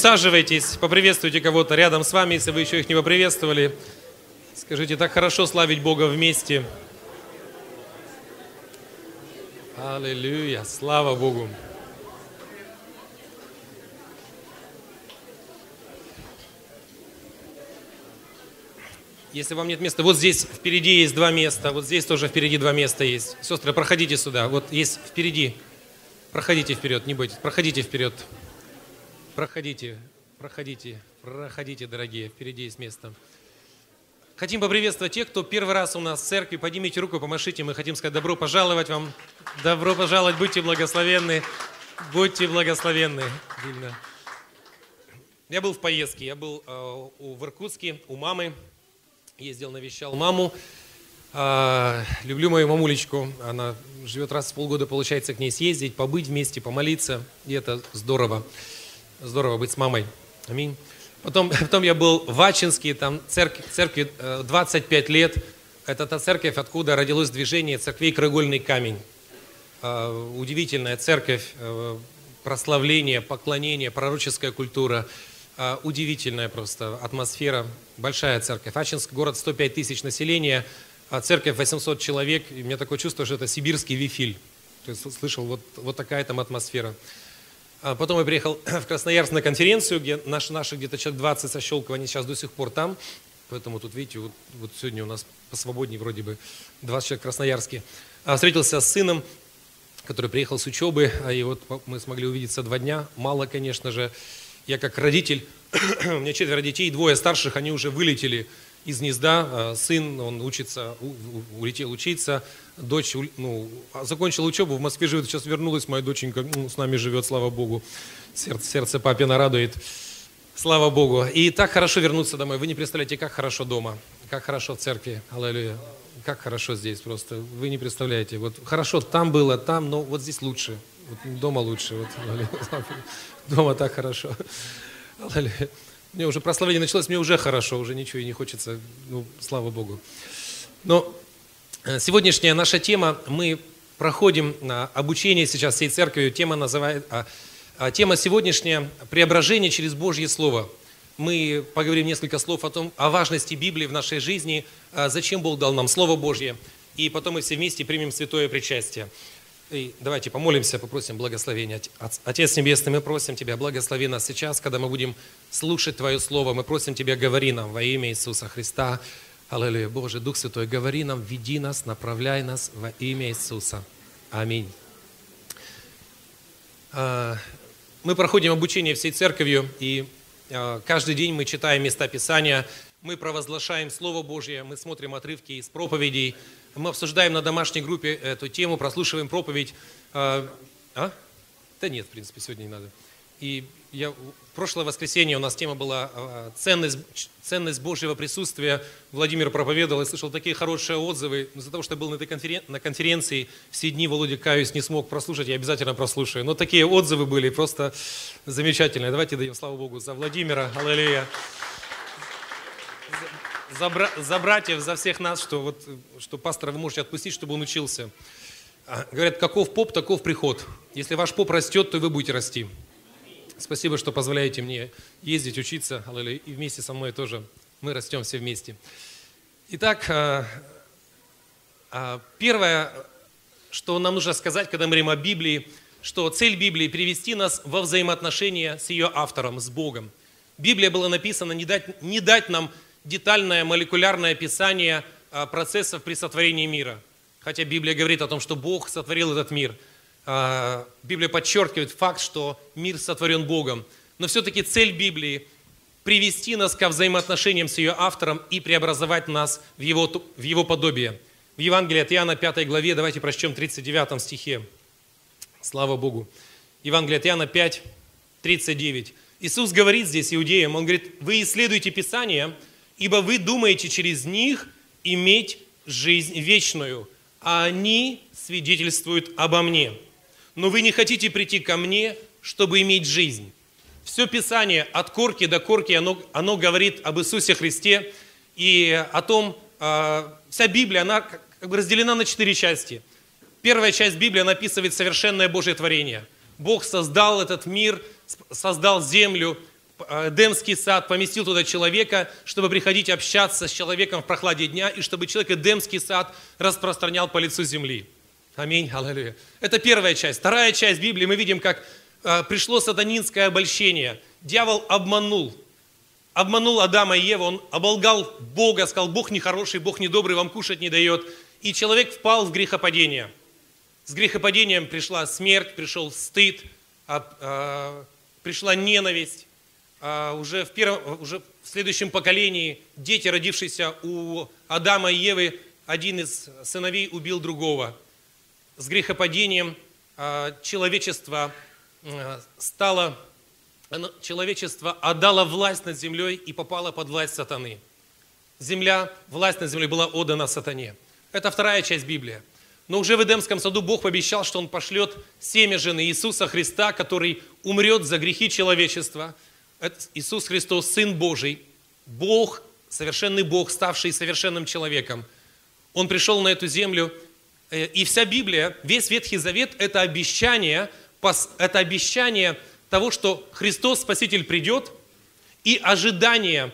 Присаживайтесь, поприветствуйте кого-то рядом с вами, если вы еще их не поприветствовали. Скажите, так хорошо славить Бога вместе. Аллилуйя, слава Богу. Если вам нет места, вот здесь впереди есть два места, вот здесь тоже впереди два места есть. Сестры, проходите сюда, вот есть впереди. Проходите вперед, не бойтесь, проходите вперед. Проходите, проходите, проходите, дорогие, впереди есть место. Хотим поприветствовать тех, кто первый раз у нас в церкви. Поднимите руку, помашите. Мы хотим сказать добро пожаловать вам. Добро пожаловать, будьте благословенны. Будьте благословенны. Я был в поездке, я был э, в Иркутске у мамы. Ездил, навещал маму. Э, люблю мою мамулечку. Она живет раз в полгода, получается, к ней съездить, побыть вместе, помолиться. И это здорово. Здорово быть с мамой. Аминь. Потом, потом я был в Ачинске, там церкви, церкви 25 лет. Это та церковь, откуда родилось движение церквей «Краегольный камень». Э, удивительная церковь, э, прославление, поклонение, пророческая культура. Э, удивительная просто атмосфера. Большая церковь. Ачинск, город 105 тысяч населения, а церковь 800 человек. И у меня такое чувство, что это сибирский вифиль. То есть слышал, вот, вот такая там атмосфера. А потом я приехал в Красноярск на конференцию, где наши, наши где-то человек 20 со Щелкова, они сейчас до сих пор там. Поэтому тут, видите, вот, вот сегодня у нас посвободнее вроде бы 20 человек в Красноярске. А встретился с сыном, который приехал с учебы, а и вот мы смогли увидеться два дня. Мало, конечно же. Я как родитель, у меня четверо детей, двое старших, они уже вылетели из гнезда. А сын, он учится, улетел учиться, дочь ну, закончила учебу, в Москве живет, сейчас вернулась моя доченька, ну, с нами живет, слава Богу. Сердце, сердце папина радует. Слава Богу. И так хорошо вернуться домой. Вы не представляете, как хорошо дома, как хорошо в церкви. Аллилуйя. Как хорошо здесь просто. Вы не представляете. Вот хорошо там было, там, но вот здесь лучше. Вот дома лучше. Вот, дома так хорошо. Аллилуйя. Мне уже прославление началось, мне уже хорошо, уже ничего и не хочется. Ну, слава Богу. Но Э, сегодняшняя наша тема, мы проходим а, обучение сейчас всей церкви, тема называет, а, а, тема сегодняшняя – преображение через Божье Слово. Мы поговорим несколько слов о том, о важности Библии в нашей жизни, зачем Бог дал нам Слово Божье, и потом мы все вместе примем святое причастие. И давайте помолимся, попросим благословения. Отец Небесный, мы просим Тебя, благослови нас сейчас, когда мы будем слушать Твое Слово. Мы просим Тебя, говори нам во имя Иисуса Христа. Аллилуйя. Боже, Дух Святой, говори нам, веди нас, направляй нас во имя Иисуса. Аминь. А, мы проходим обучение всей церковью, и а, каждый день мы читаем места Писания, мы провозглашаем Слово Божье, мы смотрим отрывки из проповедей, мы обсуждаем на домашней группе эту тему, прослушиваем проповедь. А? а? Да нет, в принципе, сегодня не надо. И я, прошлое воскресенье у нас тема была а, ценность, ценность Божьего присутствия. Владимир проповедовал, и слышал такие хорошие отзывы. Из-за того, что я был на этой конферен... на конференции, все дни Володя, каюсь, не смог прослушать, я обязательно прослушаю. Но такие отзывы были просто замечательные. Давайте даем славу Богу за Владимира. Аллилуйя. За, бра... за братьев, за всех нас, что, вот, что пастора вы можете отпустить, чтобы он учился. А, говорят, каков поп, таков приход. Если ваш поп растет, то вы будете расти. Спасибо, что позволяете мне ездить, учиться, и вместе со мной тоже мы растем все вместе. Итак, а, а, первое, что нам нужно сказать, когда мы говорим о Библии, что цель Библии – привести нас во взаимоотношения с ее автором, с Богом. Библия была написана не дать, не дать нам детальное молекулярное описание а, процессов при сотворении мира. Хотя Библия говорит о том, что Бог сотворил этот мир – а, Библия подчеркивает факт, что мир сотворен Богом. Но все-таки цель Библии – привести нас ко взаимоотношениям с ее автором и преобразовать нас в его, в его подобие. В Евангелии от Иоанна 5 главе, давайте прочтем 39 стихе. Слава Богу. Евангелие от Иоанна 5, 39. Иисус говорит здесь иудеям, Он говорит, вы исследуете Писание, ибо вы думаете через них иметь жизнь вечную, а они свидетельствуют обо мне но вы не хотите прийти ко мне, чтобы иметь жизнь. Все Писание от корки до корки, оно, оно говорит об Иисусе Христе и о том, э, вся Библия, она как бы разделена на четыре части. Первая часть Библии, она описывает совершенное Божье творение. Бог создал этот мир, создал землю, Эдемский сад, поместил туда человека, чтобы приходить общаться с человеком в прохладе дня, и чтобы человек Эдемский сад распространял по лицу земли. Аминь, аллилуйя. Это первая часть. Вторая часть Библии мы видим, как э, пришло сатанинское обольщение. Дьявол обманул. Обманул Адама и Еву, он оболгал Бога, сказал, Бог нехороший, Бог недобрый, вам кушать не дает. И человек впал в грехопадение. С грехопадением пришла смерть, пришел стыд, а, а, пришла ненависть. А, уже, в первом, уже в следующем поколении дети, родившиеся у Адама и Евы, один из сыновей убил другого. С грехопадением а, человечество стало, человечество отдало власть над землей и попало под власть сатаны. Земля, власть над землей была отдана сатане. Это вторая часть Библии. Но уже в Эдемском саду Бог пообещал, что Он пошлет семя жены Иисуса Христа, который умрет за грехи человечества. Это Иисус Христос, Сын Божий, Бог, совершенный Бог, ставший совершенным человеком. Он пришел на эту землю, э, и вся Библия, весь Ветхий Завет – это обещание, это обещание того, что Христос, Спаситель, придет, и ожидание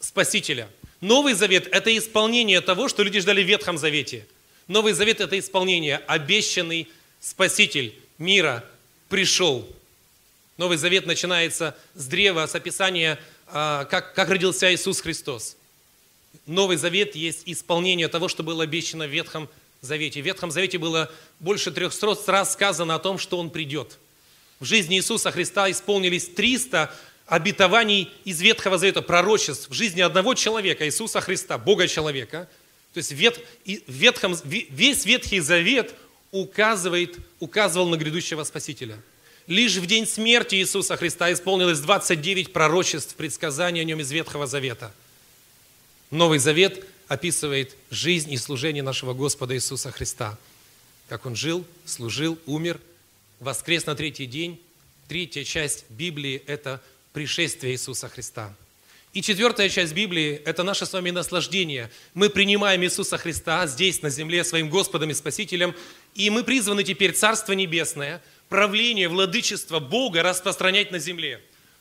Спасителя. Новый Завет – это исполнение того, что люди ждали в Ветхом Завете – Новый Завет – это исполнение. Обещанный Спаситель мира пришел. Новый Завет начинается с древа, с описания, а, как, как родился Иисус Христос. Новый Завет есть исполнение того, что было обещано в Ветхом Завете. В Ветхом Завете было больше 300 раз сказано о том, что Он придет. В жизни Иисуса Христа исполнились 300 обетований из Ветхого Завета, пророчеств в жизни одного человека, Иисуса Христа, Бога-человека – то есть вет, ветхом, весь Ветхий Завет указывает, указывал на грядущего Спасителя. Лишь в день смерти Иисуса Христа исполнилось 29 пророчеств, предсказаний о нем из Ветхого Завета. Новый Завет описывает жизнь и служение нашего Господа Иисуса Христа. Как Он жил, служил, умер, воскрес на третий день. Третья часть Библии – это пришествие Иисуса Христа – и четвертая часть Библии – это наше с вами наслаждение. Мы принимаем Иисуса Христа здесь, на земле, своим Господом и Спасителем, и мы призваны теперь Царство Небесное, правление, владычество Бога распространять на земле.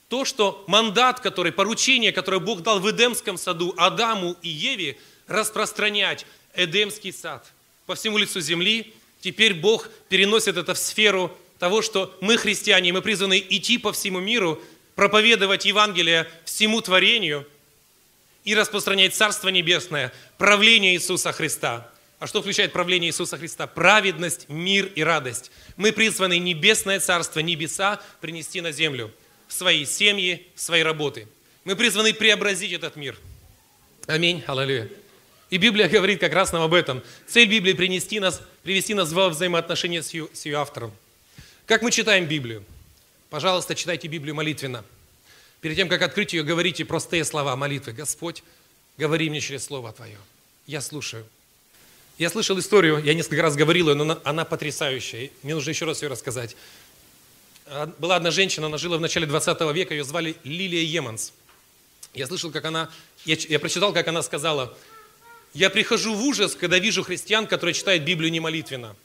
То, что мандат, который, поручение, которое Бог дал в Эдемском саду Адаму и Еве, распространять Эдемский сад по всему лицу земли, теперь Бог переносит это в сферу того, что мы, христиане, мы призваны идти по всему миру – проповедовать Евангелие всему творению и распространять Царство Небесное, правление Иисуса Христа. А что включает правление Иисуса Христа? Праведность, мир и радость. Мы призваны небесное царство, небеса принести на землю, в свои семьи, в свои работы. Мы призваны преобразить этот мир. Аминь. Аллилуйя. И Библия говорит как раз нам об этом. Цель Библии принести нас, привести нас во взаимоотношения с ее, с ее автором. Как мы читаем Библию? Пожалуйста, читайте Библию молитвенно. Перед тем, как открыть ее, говорите простые слова молитвы. Господь, говори мне через Слово Твое. Я слушаю. Я слышал историю, я несколько раз говорил ее, но она потрясающая. Мне нужно еще раз ее рассказать. А, была одна женщина, она жила в начале 20 века, ее звали Лилия Еманс. Я слышал, как она, я, я прочитал, как она сказала, «Я прихожу в ужас, когда вижу христиан, которые читают Библию не молитвенно».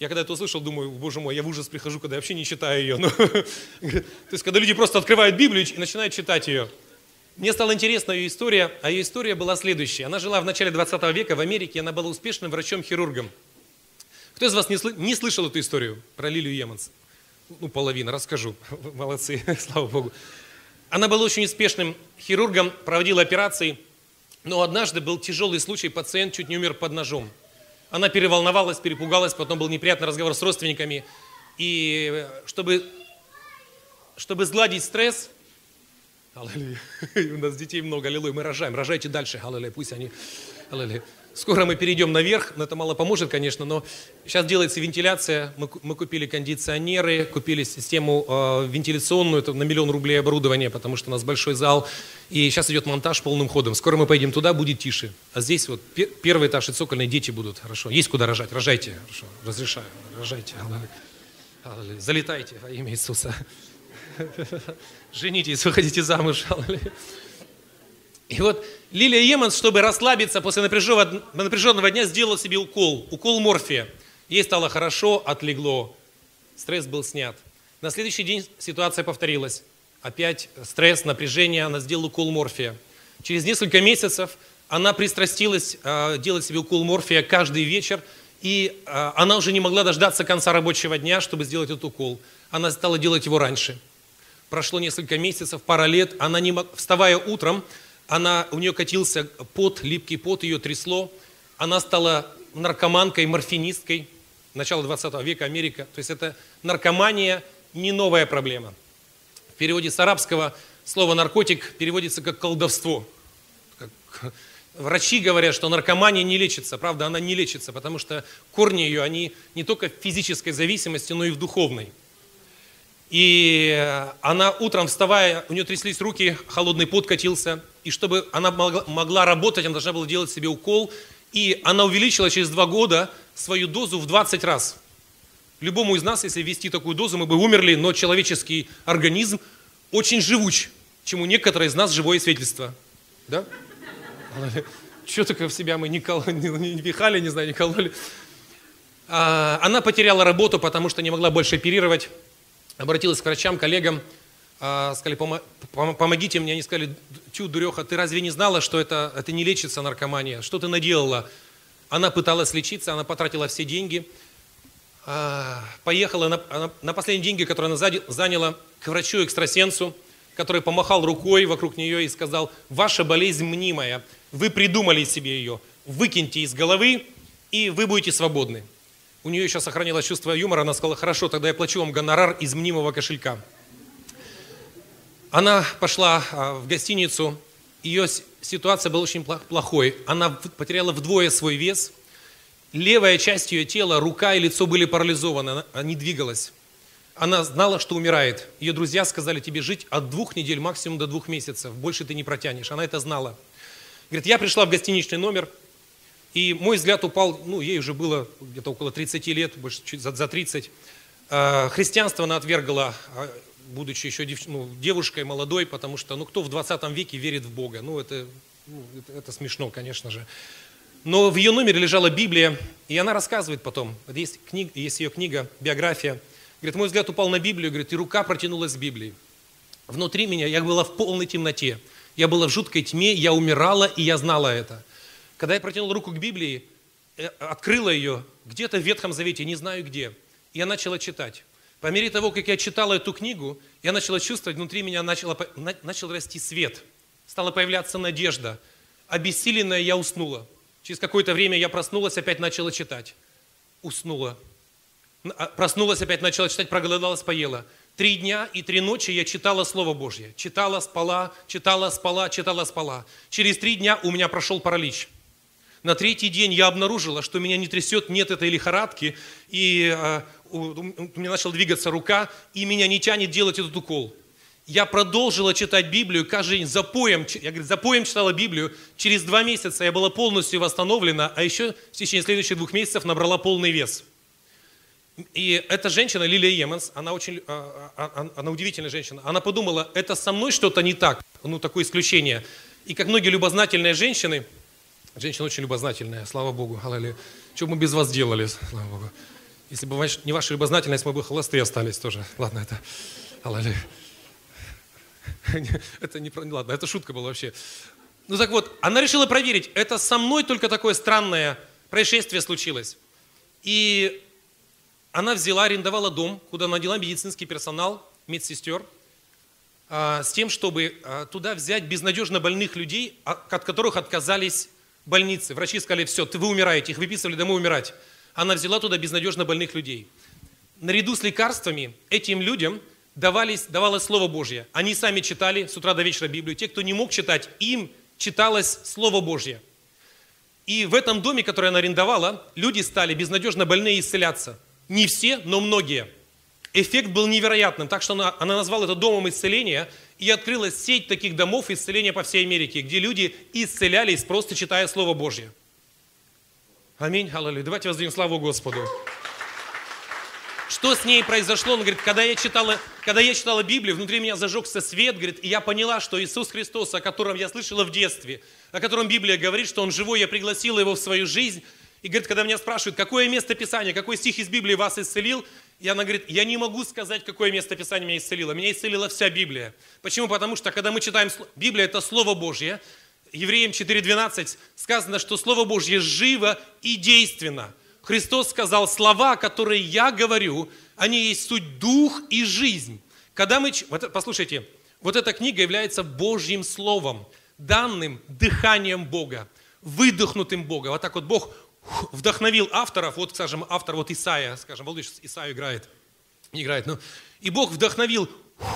Я когда это услышал, думаю, боже мой, я в ужас прихожу, когда я вообще не читаю ее. Ну, то есть, когда люди просто открывают Библию и начинают читать ее. Мне стала интересна ее история, а ее история была следующая. Она жила в начале 20 века в Америке, она была успешным врачом-хирургом. Кто из вас не, сл- не слышал эту историю про Лилию Еманс? Ну, половина, расскажу. Молодцы, слава Богу. Она была очень успешным хирургом, проводила операции, но однажды был тяжелый случай, пациент чуть не умер под ножом. Она переволновалась, перепугалась, потом был неприятный разговор с родственниками. И э, чтобы, чтобы сгладить стресс, аллилуйя, у нас детей много, аллилуйя, мы рожаем, рожайте дальше, аллилуйя, пусть они, аллилуйя. Скоро мы перейдем наверх, но это мало поможет, конечно, но сейчас делается вентиляция, мы, мы купили кондиционеры, купили систему э, вентиляционную, это на миллион рублей оборудование, потому что у нас большой зал, и сейчас идет монтаж полным ходом. Скоро мы поедем туда, будет тише. А здесь вот пер, первый этаж и цокольные дети будут, хорошо. Есть куда рожать, рожайте, хорошо, разрешаю, рожайте. Залетайте во имя Иисуса. Женитесь, выходите замуж. И вот Лилия Еманс, чтобы расслабиться после напряженного, напряженного дня, сделала себе укол, укол морфия. Ей стало хорошо, отлегло, стресс был снят. На следующий день ситуация повторилась. опять стресс, напряжение, она сделала укол морфия. Через несколько месяцев она пристрастилась э, делать себе укол морфия каждый вечер, и э, она уже не могла дождаться конца рабочего дня, чтобы сделать этот укол. Она стала делать его раньше. Прошло несколько месяцев, пара лет, она не мог... вставая утром, она, у нее катился пот, липкий пот, ее трясло. Она стала наркоманкой, морфинисткой. Начало 20 века, Америка. То есть это наркомания не новая проблема. В переводе с арабского слово наркотик переводится как колдовство. Как... Врачи говорят, что наркомания не лечится. Правда, она не лечится, потому что корни ее, они не только в физической зависимости, но и в духовной. И она утром вставая, у нее тряслись руки, холодный пот катился. И чтобы она могла, могла работать, она должна была делать себе укол. И она увеличила через два года свою дозу в 20 раз. Любому из нас, если ввести такую дозу, мы бы умерли, но человеческий организм очень живуч, чему некоторые из нас живое свидетельство. Да? Что такое в себя мы не, кол... не пихали, не знаю, не кололи. А, она потеряла работу, потому что не могла больше оперировать. Обратилась к врачам, коллегам, а, сказали, помогите мне. Они сказали, чу, дуреха, ты разве не знала, что это, это не лечится наркомания? Что ты наделала? Она пыталась лечиться, она потратила все деньги. А, поехала на, на последние деньги, которые она заняла, к врачу-экстрасенсу, который помахал рукой вокруг нее и сказал, ваша болезнь мнимая, вы придумали себе ее, выкиньте из головы, и вы будете свободны. У нее еще сохранилось чувство юмора, она сказала, хорошо, тогда я плачу вам гонорар из мнимого кошелька. Она пошла а, в гостиницу, ее ситуация была очень плохой. Она потеряла вдвое свой вес, левая часть ее тела, рука и лицо были парализованы, она не двигалась. Она знала, что умирает. Ее друзья сказали тебе жить от двух недель максимум до двух месяцев. Больше ты не протянешь. Она это знала. Говорит, я пришла в гостиничный номер, и мой взгляд упал, ну, ей уже было где-то около 30 лет, больше чуть за, за 30. А, христианство она отвергла, а, будучи еще дев, ну, девушкой молодой, потому что, ну, кто в 20 веке верит в Бога? Ну, это, ну, это, это смешно, конечно же. Но в ее номере лежала Библия, и она рассказывает потом, вот есть, книг, есть ее книга, биография, Говорит, мой взгляд упал на Библию, говорит, и рука протянулась к Библии. Внутри меня я была в полной темноте. Я была в жуткой тьме, я умирала, и я знала это. Когда я протянул руку к Библии, э, открыла ее где-то в Ветхом Завете, не знаю где, и я начала читать. По мере того, как я читала эту книгу, я начала чувствовать, внутри меня начала, начал расти свет, стала появляться надежда. Обессиленная я уснула. Через какое-то время я проснулась, опять начала читать. Уснула. А, проснулась опять, начала читать, проголодалась, поела. Три дня и три ночи я читала Слово Божье. Читала, спала, читала, спала, читала, спала. Через три дня у меня прошел паралич. На третий день я обнаружила, что меня не трясет, нет этой лихорадки, и э, у, меня начала двигаться рука, и меня не тянет делать этот укол. Я продолжила читать Библию каждый день, запоем, я говорю, запоем читала Библию. Через два месяца я была полностью восстановлена, а еще в течение следующих двух месяцев набрала полный вес. И эта женщина, Лилия Еменс, она очень, а, а, она удивительная женщина. Она подумала, это со мной что-то не так, ну такое исключение. И как многие любознательные женщины, женщина очень любознательная, слава Богу, аллилуйя. Что бы мы без вас делали, слава Богу. Если бы не ваша любознательность, мы бы холостые остались тоже. Ладно, это, аллилуйя. Это не, ладно, это шутка была вообще. Ну так вот, она решила проверить, это со мной только такое странное происшествие случилось. И она взяла, арендовала дом, куда наняла медицинский персонал, медсестер, а, с тем, чтобы а, туда взять безнадежно больных людей, а, от которых отказались больницы. Врачи сказали, все, вы умираете, их выписывали домой умирать. Она взяла туда безнадежно больных людей. Наряду с лекарствами этим людям давались, давалось Слово Божье. Они сами читали с утра до вечера Библию. Те, кто не мог читать, им читалось Слово Божье. И в этом доме, который она арендовала, люди стали безнадежно больные исцеляться. Не все, но многие. Эффект был невероятным, так что она, она назвала это домом исцеления, и открылась сеть таких домов исцеления по всей Америке, где люди исцелялись, просто читая Слово Божье. Аминь, аллилуйя. Давайте воздадим славу Господу. Что с ней произошло? Он говорит, когда я читала, когда я читала Библию, внутри меня зажегся свет, говорит, и я поняла, что Иисус Христос, о котором я слышала в детстве, о котором Библия говорит, что Он живой, я пригласила Его в свою жизнь, и говорит, когда меня спрашивают, какое место Писания, какой стих из Библии вас исцелил, И она говорит, я не могу сказать, какое место Писания меня исцелило. Меня исцелила вся Библия. Почему? Потому что, когда мы читаем, Библия – это Слово Божье, Евреям 4.12 сказано, что Слово Божье живо и действенно. Христос сказал, слова, которые я говорю, они есть суть дух и жизнь. Когда мы, вот, послушайте, вот эта книга является Божьим Словом, данным дыханием Бога, выдохнутым Бога. Вот так вот Бог вдохновил авторов, вот, скажем, автор вот Исаия, скажем, Володя Исаию играет, не играет, но и Бог вдохновил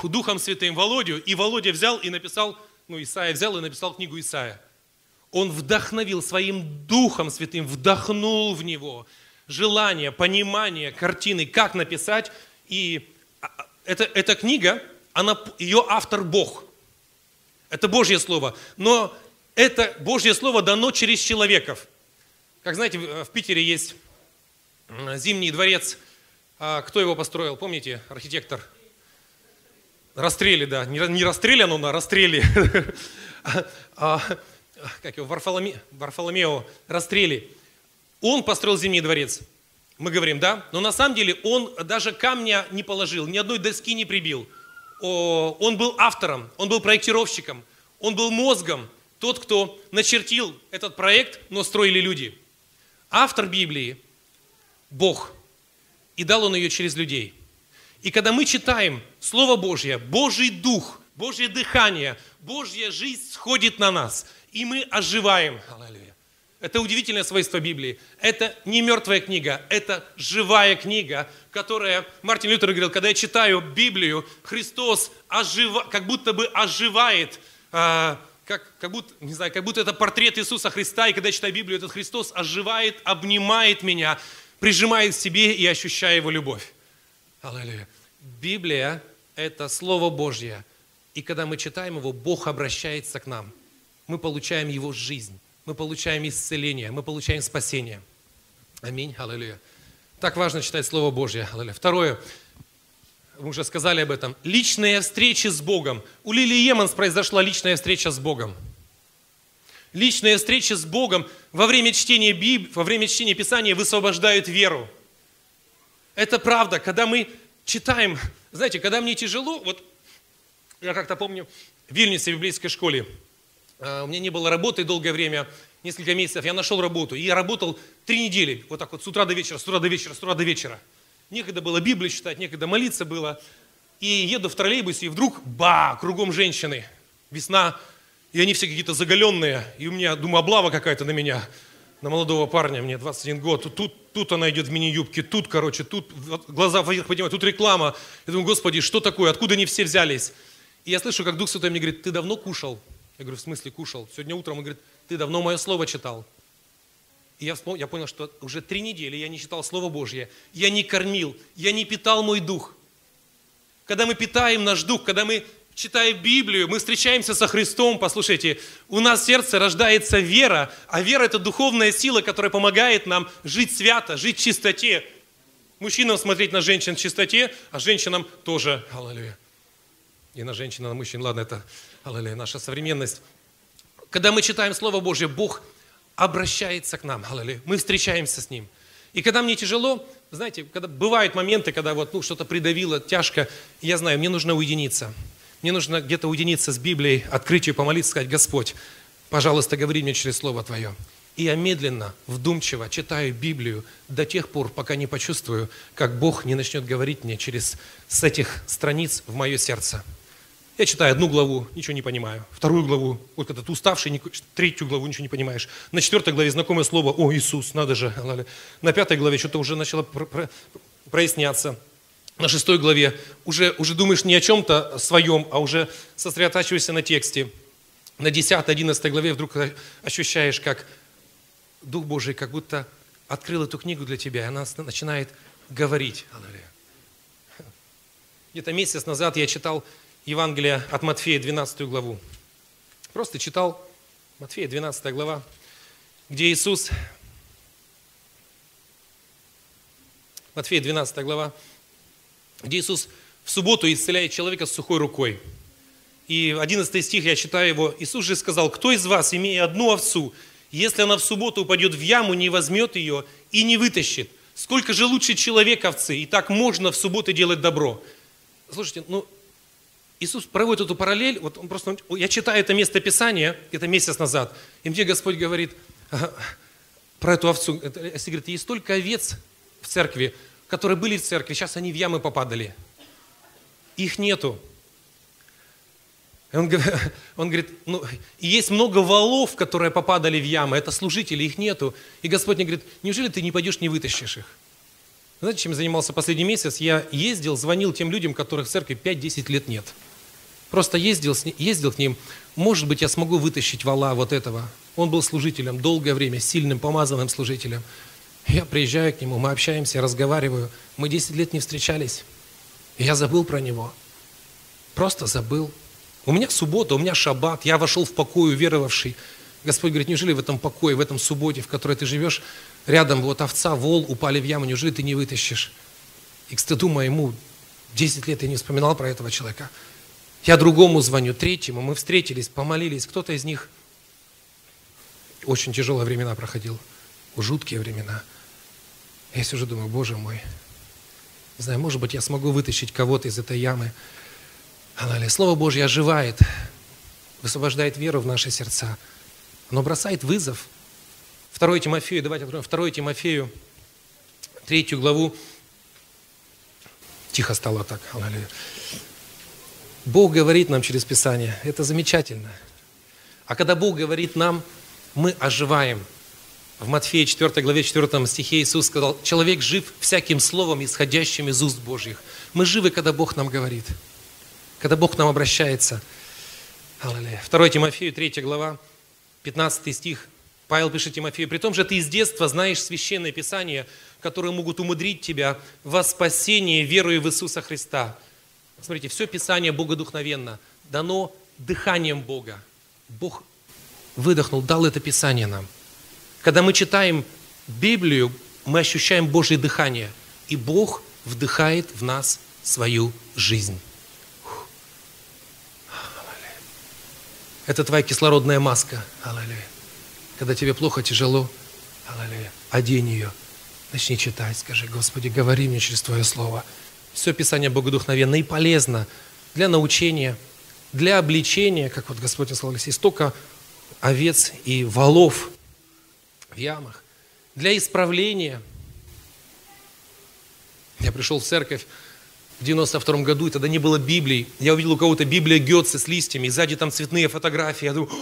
Духом Святым Володю, и Володя взял и написал, ну, Исаия взял и написал книгу Исаия. Он вдохновил своим Духом Святым, вдохнул в него желание, понимание картины, как написать. И а, а, это, эта книга, она, ее автор Бог. Это Божье Слово. Но это Божье Слово дано через человеков. Как знаете, в Питере есть Зимний дворец. А кто его построил? Помните, архитектор? Расстрели, да. Не расстрелян он, а расстрели. Как его? Варфоломео Расстрели. Он построил Зимний дворец. Мы говорим, да? Но на самом деле он даже камня не положил, ни одной доски не прибил. Он был автором, он был проектировщиком, он был мозгом, тот, кто начертил этот проект, но строили люди. Автор Библии – Бог. И дал он ее через людей. И когда мы читаем Слово Божье, Божий Дух, Божье дыхание, Божья жизнь сходит на нас, и мы оживаем. Аллилуйя. Это удивительное свойство Библии. Это не мертвая книга, это живая книга, которая, Мартин Лютер говорил, когда я читаю Библию, Христос ожива, как будто бы оживает, э, как, как, будто, не знаю, как будто это портрет Иисуса Христа, и когда я читаю Библию, этот Христос оживает, обнимает меня, прижимает к себе и ощущая Его любовь. Аллилуйя. Библия – это Слово Божье, и когда мы читаем его, Бог обращается к нам. Мы получаем Его жизнь мы получаем исцеление, мы получаем спасение. Аминь, аллилуйя. Так важно читать Слово Божье. Аллилуйя. Второе, мы уже сказали об этом, личные встречи с Богом. У Лили Еманс произошла личная встреча с Богом. Личные встречи с Богом во время чтения Библии, во время чтения Писания высвобождают веру. Это правда, когда мы читаем, знаете, когда мне тяжело, вот я как-то помню в Вильнюсе в библейской школе, Э, у меня не было работы долгое время, несколько месяцев, я нашел работу. И я работал три недели, вот так вот, с утра до вечера, с утра до вечера, с утра до вечера. Некогда было Библию читать, некогда молиться было. И еду в троллейбусе, и вдруг, ба, кругом женщины. Весна, и они все какие-то заголенные. И у меня, думаю, облава какая-то на меня, на молодого парня, мне 21 год. Тут, тут она идет в мини-юбке, тут, короче, тут глаза вверх поднимают, тут реклама. Я думаю, господи, что такое, откуда они все взялись? И я слышу, как Дух Святой мне говорит, ты давно кушал? Я говорю, в смысле кушал? Сегодня утром он говорит, ты давно мое слово читал. И я, вспомнил, я понял, что уже три недели я не читал Слово Божье, я не кормил, я не питал мой дух. Когда мы питаем наш дух, когда мы читаем Библию, мы встречаемся со Христом, послушайте, у нас в сердце рождается вера, а вера – это духовная сила, которая помогает нам жить свято, жить в чистоте. Мужчинам смотреть на женщин в чистоте, а женщинам тоже. Аллилуйя. И на женщин, и на мужчин. Ладно, это аллилуйя, наша современность. Когда мы читаем Слово Божье, Бог обращается к нам. Мы встречаемся с Ним. И когда мне тяжело, знаете, когда бывают моменты, когда вот ну, что-то придавило, тяжко, я знаю, мне нужно уединиться. Мне нужно где-то уединиться с Библией, открыть ее, помолиться, сказать, Господь, пожалуйста, говори мне через Слово Твое. И я медленно, вдумчиво читаю Библию до тех пор, пока не почувствую, как Бог не начнет говорить мне через с этих страниц в мое сердце. Я читаю одну главу, ничего не понимаю. Вторую главу, вот когда ты уставший, третью главу ничего не понимаешь. На четвертой главе знакомое слово «О, Иисус, надо же». На пятой главе что-то уже начало проясняться. На шестой главе уже, уже думаешь не о чем-то своем, а уже сосредотачиваешься на тексте. На десятой, одиннадцатой главе вдруг ощущаешь, как Дух Божий как будто открыл эту книгу для тебя, и она начинает говорить. Где-то месяц назад я читал Евангелие от Матфея, 12 главу. Просто читал Матфея, 12 глава, где Иисус, Матфея, 12 глава, где Иисус в субботу исцеляет человека с сухой рукой. И 11 стих, я читаю его, Иисус же сказал, кто из вас, имея одну овцу, если она в субботу упадет в яму, не возьмет ее и не вытащит? Сколько же лучше человек овцы, и так можно в субботы делать добро. Слушайте, ну, Иисус проводит эту параллель, вот он просто, я читаю это место Писания, это месяц назад, и мне Господь говорит про эту овцу, если говорит, есть столько овец в церкви, которые были в церкви, сейчас они в ямы попадали. Их нету. И он, он говорит, ну, есть много валов, которые попадали в ямы, это служители, их нету. И Господь мне говорит, неужели ты не пойдешь, не вытащишь их? Знаете, чем я занимался последний месяц? Я ездил, звонил тем людям, которых в церкви 5-10 лет нет. Просто ездил, ездил к ним, может быть, я смогу вытащить вала вот этого. Он был служителем долгое время, сильным, помазанным служителем. Я приезжаю к нему, мы общаемся, разговариваю. Мы 10 лет не встречались. Я забыл про него. Просто забыл. У меня суббота, у меня шаббат, я вошел в покой, уверовавший. Господь говорит, неужели в этом покое, в этом субботе, в которой ты живешь, рядом вот овца, вол упали в яму, неужели ты не вытащишь? И к стыду моему, 10 лет я не вспоминал про этого человека. Я другому звоню, третьему, мы встретились, помолились. Кто-то из них очень тяжелые времена проходил, жуткие времена. Я все же думаю, Боже мой, не знаю, может быть, я смогу вытащить кого-то из этой ямы. Аллилуйя. Слово Божье оживает, высвобождает веру в наши сердца. Оно бросает вызов. 2 Тимофею, давайте откроем 2 Тимофею, третью главу. Тихо стало так. Аллилуйя. Бог говорит нам через Писание. Это замечательно. А когда Бог говорит нам, мы оживаем. В Матфея 4 главе 4 стихе Иисус сказал, человек жив всяким словом, исходящим из уст Божьих. Мы живы, когда Бог нам говорит, когда Бог к нам обращается. Аллилуйя. 2 Тимофею, 3 глава, 15 стих. Павел пишет Тимофею, «При том же ты из детства знаешь священное Писание, которые могут умудрить тебя во спасение верою в Иисуса Христа». Смотрите, все Писание богодухновенно, дано дыханием Бога. Бог выдохнул, дал это Писание нам. Когда мы читаем Библию, мы ощущаем Божье дыхание, и Бог вдыхает в нас свою жизнь. Это твоя кислородная маска. Аллилуйя. Когда тебе плохо, тяжело, аллилуйя, одень ее. Начни читать, скажи, Господи, говори мне через Твое Слово. Все Писание богодухновенно и полезно для научения, для обличения, как вот Господь сказал, есть столько овец и валов в ямах, для исправления. Я пришел в церковь в 92 году, и тогда не было Библии. Я увидел у кого-то Библия Гетца с листьями, и сзади там цветные фотографии. Я думаю,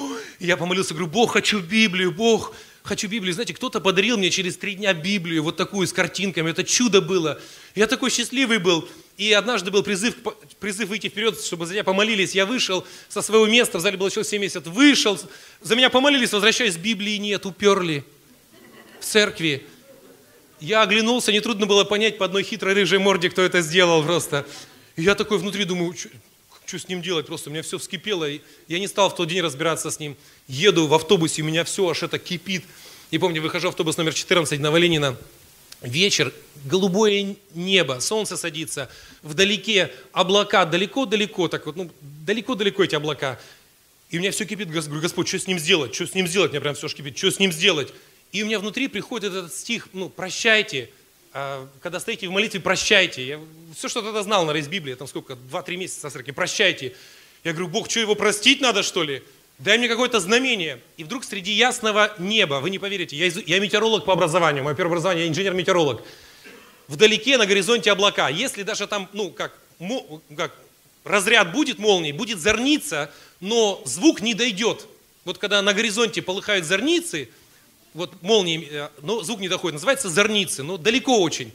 я помолился, говорю, Бог, хочу Библию, Бог, хочу Библию. Знаете, кто-то подарил мне через три дня Библию, вот такую с картинками. Это чудо было. Я такой счастливый был. И однажды был призыв, призыв выйти вперед, чтобы за меня помолились. Я вышел со своего места, в зале было человек 70, вышел, за меня помолились, возвращаюсь, Библии нет, уперли в церкви. Я оглянулся, нетрудно было понять по одной хитрой рыжей морде, кто это сделал просто. И я такой внутри думаю, что с ним делать, просто у меня все вскипело. Я не стал в тот день разбираться с ним. Еду в автобусе, у меня все аж это кипит. И помню, выхожу в автобус номер 14 на Валенина, вечер, голубое небо, солнце садится, вдалеке облака, далеко-далеко, так вот, ну, далеко-далеко эти облака. И у меня все кипит, говорю, Господь, что с ним сделать, что с ним сделать, мне прям все кипит, что с ним сделать. И у меня внутри приходит этот стих, ну, прощайте, когда стоите в молитве, прощайте. Я все, что тогда знал на из Библии, там сколько, 2-3 месяца церкви, прощайте. Я говорю, Бог, что его простить надо, что ли? Дай мне какое-то знамение. И вдруг среди ясного неба, вы не поверите, я, я метеоролог по образованию, мое первое образование, я инженер-метеоролог. Вдалеке на горизонте облака. Если даже там, ну, как, как разряд будет молнии, будет зорница, но звук не дойдет. Вот когда на горизонте полыхают зорницы, вот молнии, э, но звук не доходит, называется зорницы, но далеко очень.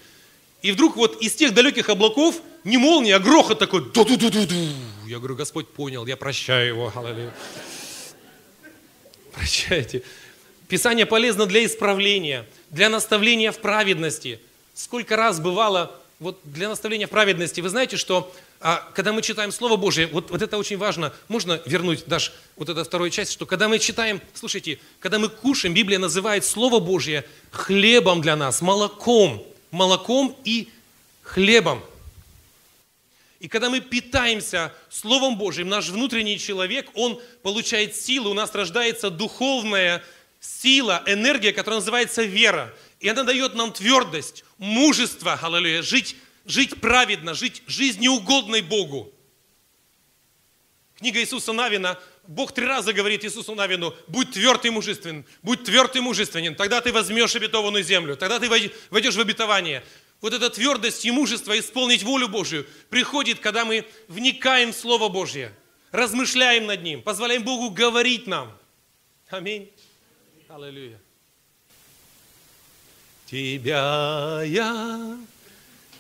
И вдруг вот из тех далеких облаков не молния, а грохот такой. Ду -ду -ду -ду -ду. Я говорю, Господь понял, я прощаю его. Прощайте. Писание полезно для исправления, для наставления в праведности. Сколько раз бывало, вот для наставления в праведности, вы знаете, что а, когда мы читаем Слово Божие, вот, вот это очень важно, можно вернуть, Даш, вот эту вторую часть, что когда мы читаем, слушайте, когда мы кушаем, Библия называет Слово Божье хлебом для нас, молоком, молоком и хлебом. И когда мы питаемся Словом Божьим, наш внутренний человек, он получает силу, у нас рождается духовная сила, энергия, которая называется вера. И она дает нам твердость, мужество, аллилуйя, жить, жить праведно, жить жизнью угодной Богу. Книга Иисуса Навина, Бог три раза говорит Иисусу Навину, будь тверд и мужественен, будь тверд и мужественен, тогда ты возьмешь обетованную землю, тогда ты войдешь в обетование. Вот эта твердость и мужество исполнить волю Божию приходит, когда мы вникаем в Слово Божье, размышляем над Ним, позволяем Богу говорить нам. Аминь. Аллилуйя. Тебя я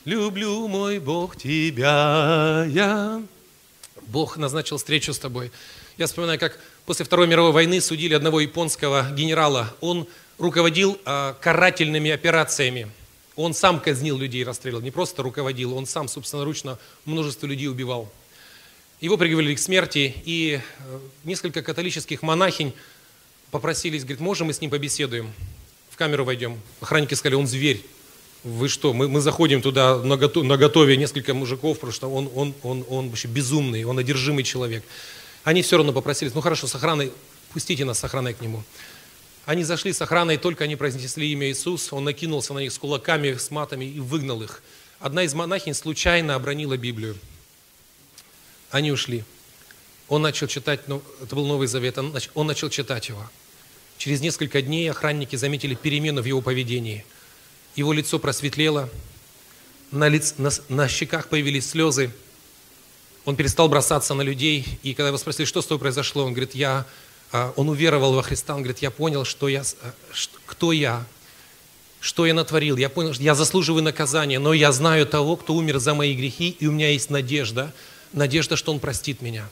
люблю, мой Бог, Тебя я. Бог назначил встречу с тобой. Я вспоминаю, как после Второй мировой войны судили одного японского генерала. Он руководил а, карательными операциями. Он сам казнил людей, расстрелял. Не просто руководил, он сам собственноручно множество людей убивал. Его приговорили к смерти, и э, несколько католических монахинь попросились, говорит, можем мы с ним побеседуем? камеру войдем. Охранники сказали, он зверь. Вы что, мы, мы заходим туда на, готов, на готове несколько мужиков, потому что он, он, он, он вообще безумный, он одержимый человек. Они все равно попросили, ну хорошо, с охраной, пустите нас с охраной к нему. Они зашли с охраной, только они произнесли имя Иисус, он накинулся на них с кулаками, с матами и выгнал их. Одна из монахинь случайно обронила Библию. Они ушли. Он начал читать, ну, это был Новый Завет, он начал читать его. Через несколько дней охранники заметили перемену в его поведении. Его лицо просветлело, на, лиц, на, на щеках появились слезы. Он перестал бросаться на людей. И когда его спросили, что с тобой произошло, он говорит, я, а, он уверовал во Христа, он говорит, я понял, что я, а, кто я, что я натворил. Я понял, что я заслуживаю наказания, но я знаю того, кто умер за мои грехи, и у меня есть надежда, надежда, что он простит меня.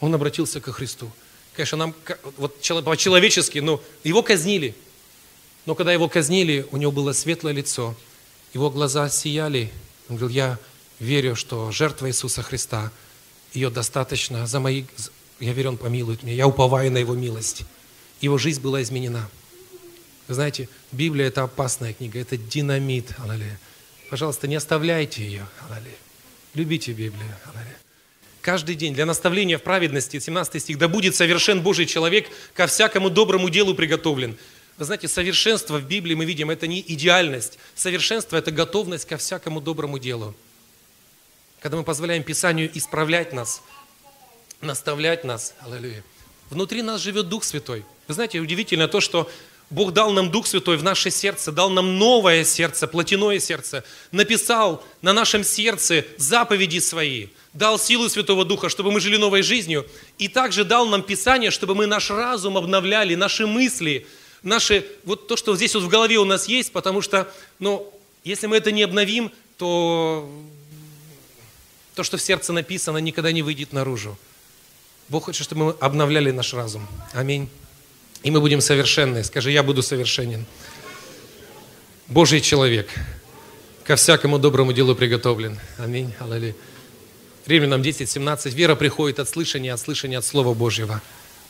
Он обратился ко Христу. Конечно, нам вот по-человечески, но его казнили. Но когда его казнили, у него было светлое лицо, его глаза сияли. Он говорил, я верю, что жертва Иисуса Христа, ее достаточно за мои... Я верю, Он помилует меня, я уповаю на Его милость. Его жизнь была изменена. Вы знаете, Библия – это опасная книга, это динамит. Пожалуйста, не оставляйте ее. Любите Библию. Каждый день для наставления в праведности, 17 стих, да будет совершен Божий человек, ко всякому доброму делу приготовлен. Вы знаете, совершенство в Библии мы видим, это не идеальность. Совершенство – это готовность ко всякому доброму делу. Когда мы позволяем Писанию исправлять нас, наставлять нас, аллилуйя. Внутри нас живет Дух Святой. Вы знаете, удивительно то, что Бог дал нам Дух Святой в наше сердце, дал нам новое сердце, плотяное сердце, написал на нашем сердце заповеди свои – дал силу Святого Духа, чтобы мы жили новой жизнью, и также дал нам Писание, чтобы мы наш разум обновляли, наши мысли, наши, вот то, что здесь вот в голове у нас есть, потому что, ну, если мы это не обновим, то то, что в сердце написано, никогда не выйдет наружу. Бог хочет, чтобы мы обновляли наш разум. Аминь. И мы будем совершенны. Скажи, я буду совершенен. Божий человек ко всякому доброму делу приготовлен. Аминь. Аллилуйя. Римлянам 10, 17. Вера приходит от слышания, от слышания от Слова Божьего.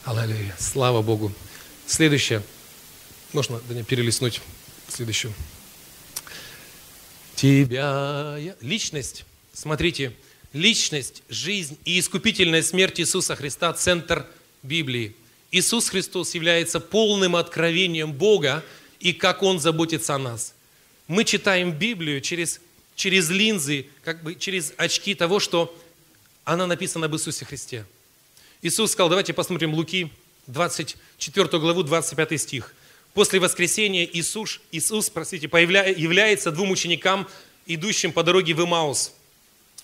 Аллилуйя. Слава Богу. Следующее. Можно да, перелистнуть следующую. Тебя я... Личность. Смотрите. Личность, жизнь и искупительная смерть Иисуса Христа – центр Библии. Иисус Христос является полным откровением Бога и как Он заботится о нас. Мы читаем Библию через, через линзы, как бы через очки того, что она написана об Иисусе Христе. Иисус сказал, давайте посмотрим Луки, 24 главу, 25 стих. После воскресения Иисус, Иисус простите, появля, является двум ученикам, идущим по дороге в Имаус.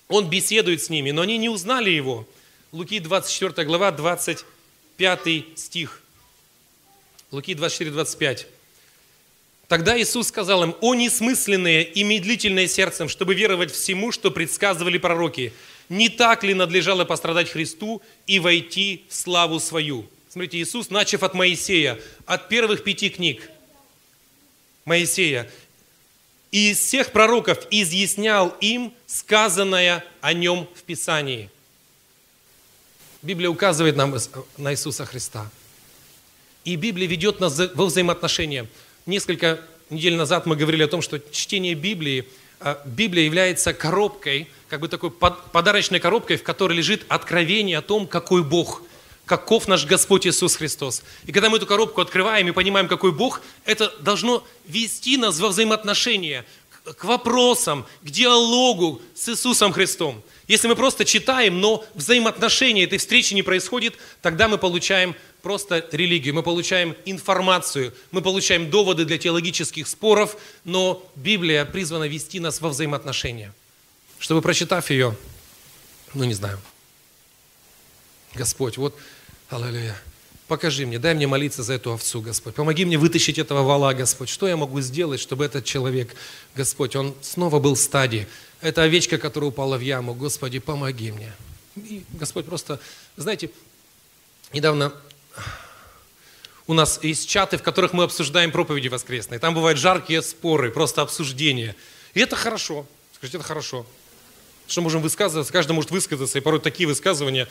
Он беседует с ними, но они не узнали его. Луки 24 глава, 25 стих. Луки 24, 25. Тогда Иисус сказал им, «О несмысленные и медлительные сердцем, чтобы веровать всему, что предсказывали пророки не так ли надлежало пострадать Христу и войти в славу свою? Смотрите, Иисус, начав от Моисея, от первых пяти книг Моисея, и из всех пророков изъяснял им сказанное о нем в Писании. Библия указывает нам на Иисуса Христа. И Библия ведет нас во взаимоотношения. Несколько недель назад мы говорили о том, что чтение Библии, а, Библия является коробкой, как бы такой подарочной коробкой, в которой лежит откровение о том, какой Бог, каков наш Господь Иисус Христос. И когда мы эту коробку открываем и понимаем, какой Бог, это должно вести нас во взаимоотношения, к вопросам, к диалогу с Иисусом Христом. Если мы просто читаем, но взаимоотношения этой встречи не происходит, тогда мы получаем просто религию, мы получаем информацию, мы получаем доводы для теологических споров, но Библия призвана вести нас во взаимоотношения. Чтобы, прочитав ее, ну не знаю, Господь, вот, аллилуйя, покажи мне, дай мне молиться за эту овцу, Господь. Помоги мне вытащить этого вала, Господь. Что я могу сделать, чтобы этот человек, Господь, он снова был в стадии. Это овечка, которая упала в яму. Господи, помоги мне. И Господь просто, знаете, недавно у нас есть чаты, в которых мы обсуждаем проповеди воскресные. Там бывают жаркие споры, просто обсуждения. И это хорошо. Скажите, это хорошо. Что можем высказываться, каждый может высказаться, и порой такие высказывания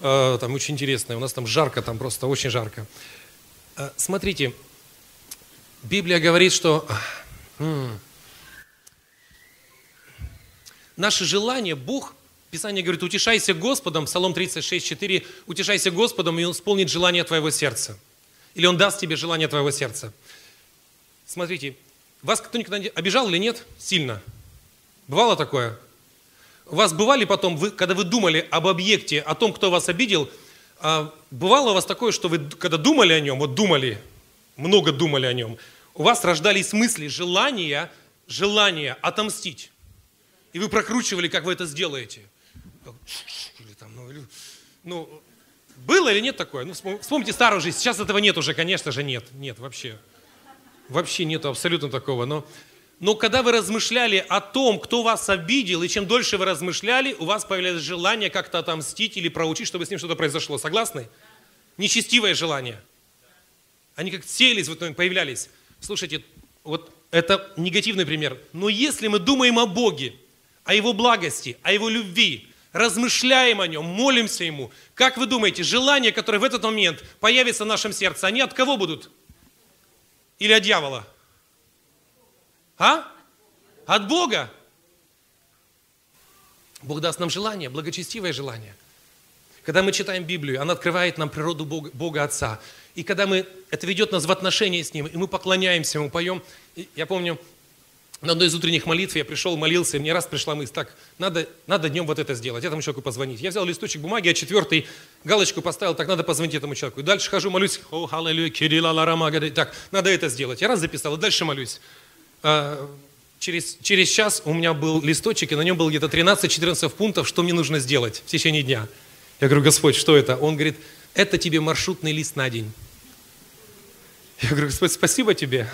там очень интересные. У нас там жарко, там просто очень жарко. Э, смотрите, Библия говорит, что наше желание, Бог, Писание говорит, утешайся Господом, Псалом 36, 4, утешайся Господом, и Он исполнит желание твоего сердца. Или Он даст тебе желание твоего сердца. Смотрите, вас кто-нибудь обижал или нет? Сильно. Бывало такое? У вас бывали потом, вы, когда вы думали об объекте, о том, кто вас обидел, а, бывало у вас такое, что вы, когда думали о нем, вот думали, много думали о нем, у вас рождались мысли, желания, желания отомстить. И вы прокручивали, как вы это сделаете. Или там, ну, или, ну, было или нет такое? Ну, вспомните старую жизнь. Сейчас этого нет уже, конечно же, нет. Нет, вообще. Вообще нету абсолютно такого. Но но когда вы размышляли о том, кто вас обидел, и чем дольше вы размышляли, у вас появлялось желание как-то отомстить или проучить, чтобы с ним что-то произошло. Согласны? Нечестивое желание. Они как целились, вот появлялись. Слушайте, вот это негативный пример. Но если мы думаем о Боге, о Его благости, о Его любви, размышляем о Нем, молимся Ему, как вы думаете, желания, которые в этот момент появятся в нашем сердце, они от кого будут? Или от дьявола? А? От Бога. Бог даст нам желание, благочестивое желание. Когда мы читаем Библию, она открывает нам природу Бога, Бога Отца. И когда мы, это ведет нас в отношения с Ним, и мы поклоняемся Ему, поем. И я помню, на одной из утренних молитв я пришел, молился, и мне раз пришла мысль, так, надо, надо днем вот это сделать, этому человеку позвонить. Я взял листочек бумаги, а четвертый галочку поставил, так, надо позвонить этому человеку. И дальше хожу, молюсь, о, аллилуйя, Кирилла, Ларама, так, надо это сделать. Я раз записал, и дальше молюсь. А, через, через час у меня был листочек, и на нем было где-то 13-14 пунктов, что мне нужно сделать в течение дня. Я говорю, Господь, что это? Он говорит, это тебе маршрутный лист на день. Я говорю, Господь, спасибо тебе.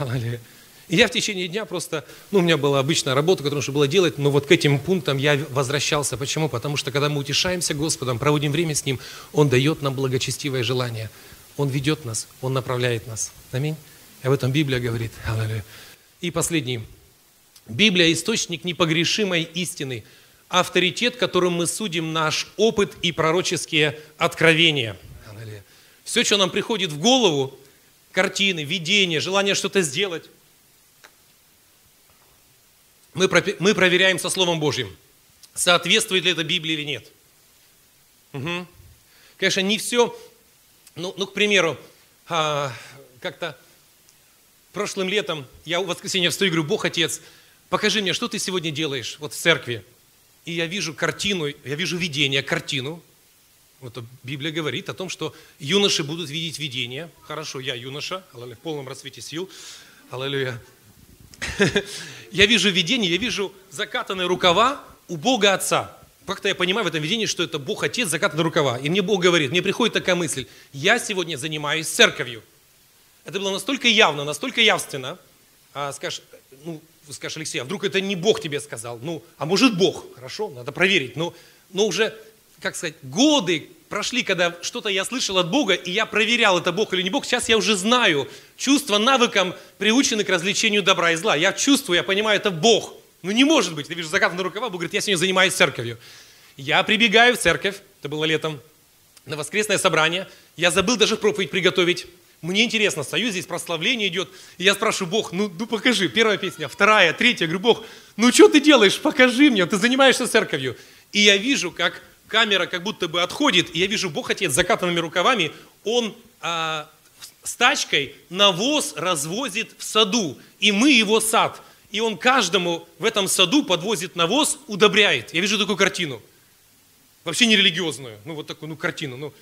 И я в течение дня просто, ну, у меня была обычная работа, которую нужно было делать, но вот к этим пунктам я возвращался. Почему? Потому что когда мы утешаемся Господом, проводим время с Ним, Он дает нам благочестивое желание. Он ведет нас, Он направляет нас. Аминь. И об этом Библия говорит. Аллилуйя. И последний. Библия – источник непогрешимой истины, авторитет, которым мы судим наш опыт и пророческие откровения. Все, что нам приходит в голову, картины, видения, желание что-то сделать, мы, мы проверяем со Словом Божьим, соответствует ли это Библии или нет. Угу. Конечно, не все, ну, ну к примеру, а, как-то прошлым летом я в воскресенье встаю и говорю, Бог Отец, покажи мне, что ты сегодня делаешь вот в церкви. И я вижу картину, я вижу видение, картину. Вот Библия говорит о том, что юноши будут видеть видение. Хорошо, я юноша, в полном расцвете сил. Аллилуйя. Я вижу видение, я вижу закатанные рукава у Бога Отца. Как-то я понимаю в этом видении, что это Бог Отец, закатанные рукава. И мне Бог говорит, мне приходит такая мысль, я сегодня занимаюсь церковью. Это было настолько явно, настолько явственно. А скажешь, ну, скажешь, Алексей, а вдруг это не Бог тебе сказал? Ну, а может Бог? Хорошо, надо проверить. Но, но уже, как сказать, годы прошли, когда что-то я слышал от Бога, и я проверял, это Бог или не Бог. Сейчас я уже знаю, чувства навыкам приучены к развлечению добра и зла. Я чувствую, я понимаю, это Бог. Ну не может быть. Ты видишь закат на рукава, Бог говорит, я сегодня занимаюсь церковью. Я прибегаю в церковь, это было летом, на воскресное собрание. Я забыл даже проповедь приготовить. Мне интересно, стою здесь, прославление идет. И я спрашиваю, Бог, ну, ну покажи. Первая песня, вторая, третья. Я говорю, Бог, ну что ты делаешь? Покажи мне, ты занимаешься церковью. И я вижу, как камера как будто бы отходит, и я вижу Бог Отец с закатанными рукавами, Он а, с тачкой навоз развозит в саду, и мы его сад. И он каждому в этом саду подвозит навоз, удобряет. Я вижу такую картину. Вообще не религиозную. Ну, вот такую, ну, картину. Ну,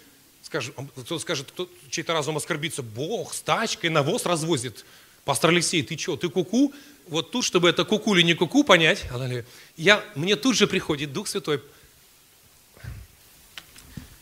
скажет, кто скажет, кто чей-то разум оскорбится. Бог с тачкой навоз развозит. Пастор Алексей, ты что, ты куку? Вот тут, чтобы это куку или не куку понять, я, мне тут же приходит Дух Святой,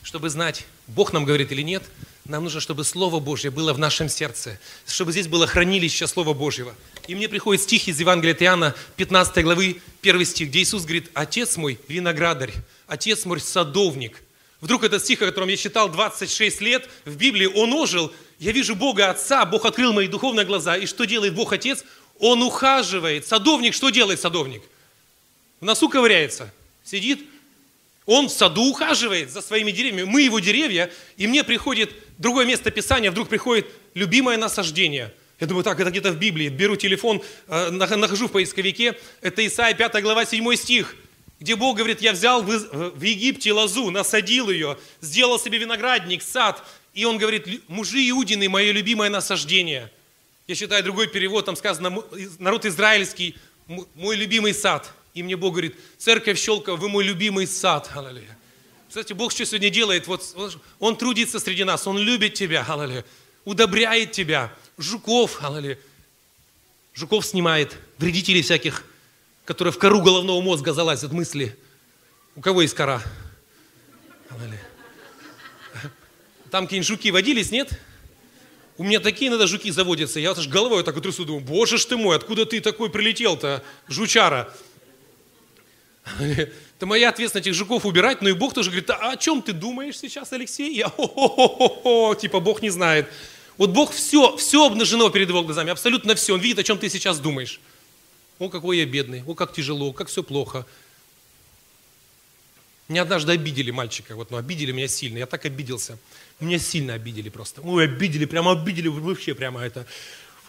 чтобы знать, Бог нам говорит или нет, нам нужно, чтобы Слово Божье было в нашем сердце, чтобы здесь было хранилище Слова Божьего. И мне приходит стих из Евангелия Иоанна, 15 главы, 1 стих, где Иисус говорит, «Отец мой виноградарь, Отец мой садовник». Вдруг этот стих, о котором я читал 26 лет в Библии, он ожил. Я вижу Бога Отца, Бог открыл мои духовные глаза. И что делает Бог Отец? Он ухаживает. Садовник, что делает садовник? В носу ковыряется. Сидит, он в саду ухаживает за своими деревьями. Мы его деревья, и мне приходит другое место Писания, вдруг приходит любимое насаждение. Я думаю, так, это где-то в Библии. Беру телефон, э, нахожу в поисковике. Это Исайя 5 глава 7 стих, где Бог говорит, я взял в Египте лозу, насадил ее, сделал себе виноградник, сад. И он говорит, мужи Иудины, мое любимое насаждение. Я считаю другой перевод, там сказано, народ израильский, мой любимый сад. И мне Бог говорит, церковь Щелкова, вы мой любимый сад. Аллилуйя. Кстати, Бог что сегодня делает? Вот Он трудится среди нас, Он любит тебя, аллилуйя. Удобряет тебя. Жуков, аллилуйя. Жуков снимает, вредителей всяких, которые в кору головного мозга залазят мысли. У кого есть кора? Там какие-нибудь жуки водились, нет? У меня такие иногда жуки заводятся. Я аж головой так вот трясу, думаю, боже ж ты мой, откуда ты такой прилетел-то, жучара? Это моя ответственность этих жуков убирать, но и Бог тоже говорит, а о чем ты думаешь сейчас, Алексей? Я, типа Бог не знает. Вот Бог все, все обнажено перед его глазами, абсолютно все. Он видит, о чем ты сейчас думаешь. О, какой я бедный, о, как тяжело, как все плохо. Меня однажды обидели мальчика, вот, ну, обидели меня сильно, я так обиделся. Меня сильно обидели просто. Ой, обидели, прямо обидели, вообще прямо это,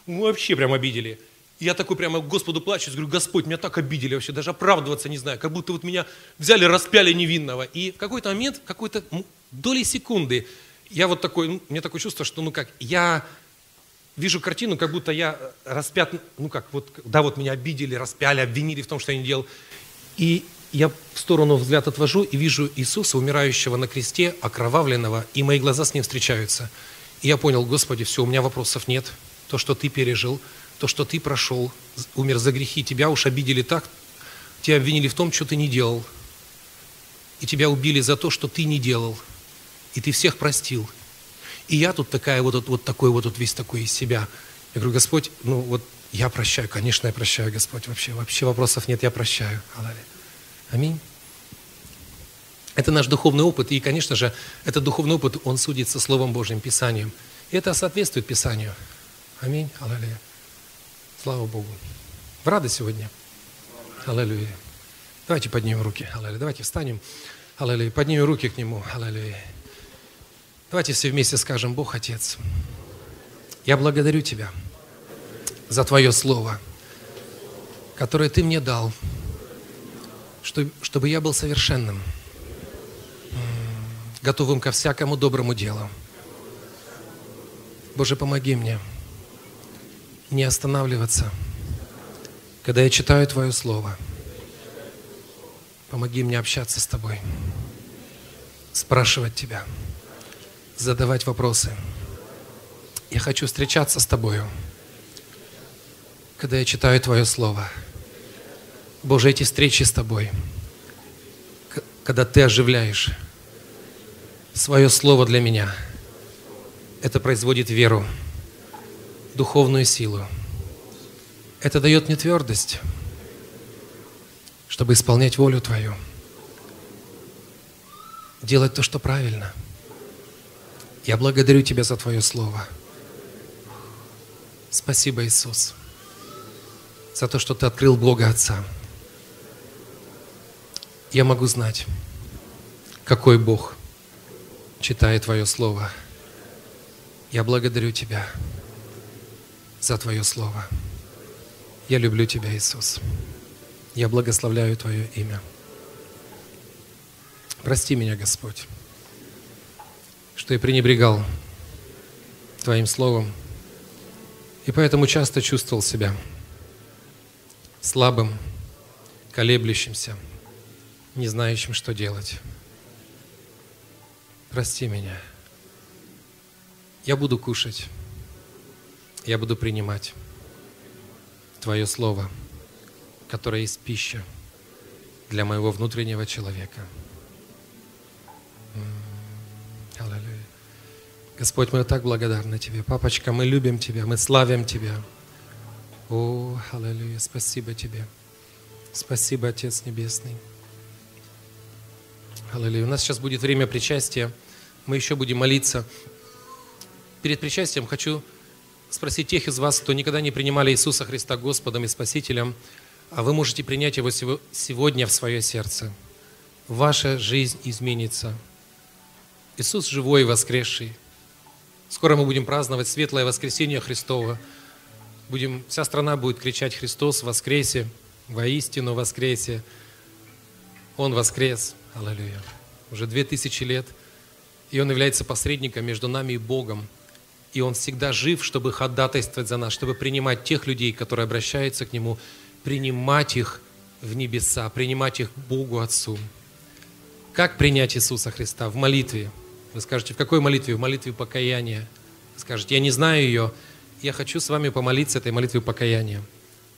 вообще прямо обидели. И я такой прямо Господу плачу, говорю, Господь, меня так обидели вообще, даже оправдываться не знаю, как будто вот меня взяли, распяли невинного. И в какой-то момент, какой-то доли секунды, я вот такой, ну, мне такое чувство, что, ну как, я вижу картину, как будто я распят, ну как, вот, да, вот меня обидели, распяли, обвинили в том, что я не делал. И я в сторону взгляд отвожу и вижу Иисуса, умирающего на кресте, окровавленного, и мои глаза с ним встречаются. И я понял, Господи, все, у меня вопросов нет. То, что Ты пережил – то, что ты прошел, умер за грехи, тебя уж обидели так, тебя обвинили в том, что ты не делал. И тебя убили за то, что ты не делал. И ты всех простил. И я тут такая вот, вот такой вот, весь такой из себя. Я говорю, Господь, ну вот я прощаю, конечно, я прощаю, Господь, вообще, вообще вопросов нет, я прощаю. Аминь. Это наш духовный опыт, и, конечно же, этот духовный опыт, он судит со Словом Божьим, Писанием. И это соответствует Писанию. Аминь. Аллилуйя. Слава Богу. В рады сегодня? Аллилуйя. Давайте поднимем руки. Аллилуйя. Давайте встанем. Аллилуйя. Поднимем руки к Нему. Аллилуйя. Давайте все вместе скажем, Бог Отец, я благодарю Тебя за Твое Слово, которое Ты мне дал, чтобы я был совершенным, готовым ко всякому доброму делу. Боже, помоги мне – не останавливаться, когда я читаю Твое Слово. Помоги мне общаться с Тобой, спрашивать Тебя, задавать вопросы. Я хочу встречаться с Тобою, когда я читаю Твое Слово. Боже, эти встречи с Тобой, когда Ты оживляешь свое Слово для меня, это производит веру духовную силу. Это дает мне твердость, чтобы исполнять волю Твою, делать то, что правильно. Я благодарю Тебя за Твое Слово. Спасибо, Иисус, за то, что Ты открыл Бога Отца. Я могу знать, какой Бог читает Твое Слово. Я благодарю Тебя за Твое Слово. Я люблю Тебя, Иисус. Я благословляю Твое имя. Прости меня, Господь, что я пренебрегал Твоим Словом, и поэтому часто чувствовал себя слабым, колеблющимся, не знающим, что делать. Прости меня. Я буду кушать, я буду принимать Твое Слово, которое есть пища для моего внутреннего человека. Аллилуйя. Господь, мы так благодарны Тебе. Папочка, мы любим Тебя, мы славим Тебя. О, аллилуйя, спасибо Тебе. Спасибо, Отец Небесный. Аллилуйя. У нас сейчас будет время причастия. Мы еще будем молиться. Перед причастием хочу спросить тех из вас, кто никогда не принимали Иисуса Христа Господом и Спасителем, а вы можете принять Его сегодня в свое сердце. Ваша жизнь изменится. Иисус живой и воскресший. Скоро мы будем праздновать светлое воскресение Христова. Будем, вся страна будет кричать «Христос воскресе!» воистину воскресе. Он воскрес. Аллилуйя. Уже две тысячи лет. И Он является посредником между нами и Богом. И Он всегда жив, чтобы ходатайствовать за нас, чтобы принимать тех людей, которые обращаются к Нему, принимать их в небеса, принимать их Богу Отцу. Как принять Иисуса Христа? В молитве. Вы скажете, в какой молитве? В молитве покаяния. Вы скажете, я не знаю ее, я хочу с вами помолиться этой молитвой покаяния.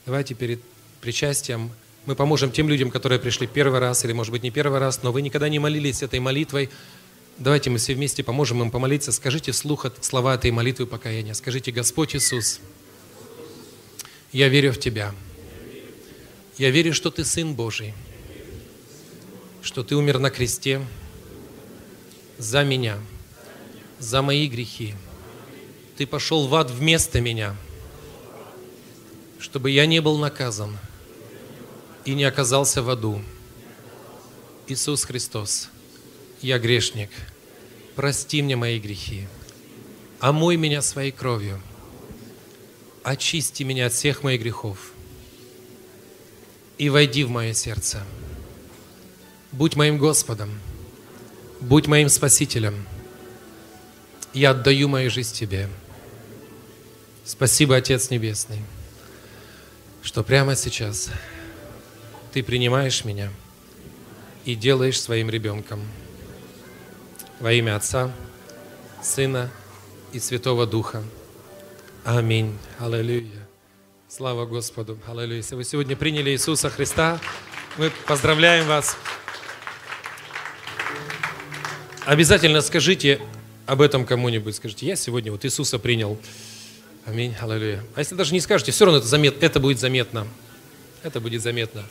Давайте перед причастием мы поможем тем людям, которые пришли первый раз, или, может быть, не первый раз, но вы никогда не молились этой молитвой. Давайте мы все вместе поможем им помолиться. Скажите вслух слова этой молитвы покаяния. Скажите, Господь Иисус, я верю в Тебя. Я верю, что Ты Сын Божий, что Ты умер на кресте за меня, за мои грехи. Ты пошел в ад вместо меня, чтобы я не был наказан – и не оказался в аду. Иисус Христос, я грешник, прости мне мои грехи, омой меня своей кровью, очисти меня от всех моих грехов и войди в мое сердце. Будь моим Господом, будь моим Спасителем. Я отдаю мою жизнь Тебе. Спасибо, Отец Небесный, что прямо сейчас – ты принимаешь меня и делаешь своим ребенком. Во имя Отца, Сына и Святого Духа. Аминь. Аллилуйя. Слава Господу. Аллилуйя. Если вы сегодня приняли Иисуса Христа, мы поздравляем вас. Обязательно скажите об этом кому-нибудь. Скажите, я сегодня вот Иисуса принял. Аминь. Аллилуйя. А если даже не скажете, все равно это, замет, это будет заметно. Это будет заметно.